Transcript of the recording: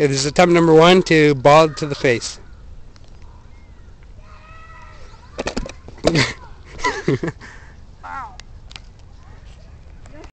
It is this is attempt number one to bald to the face.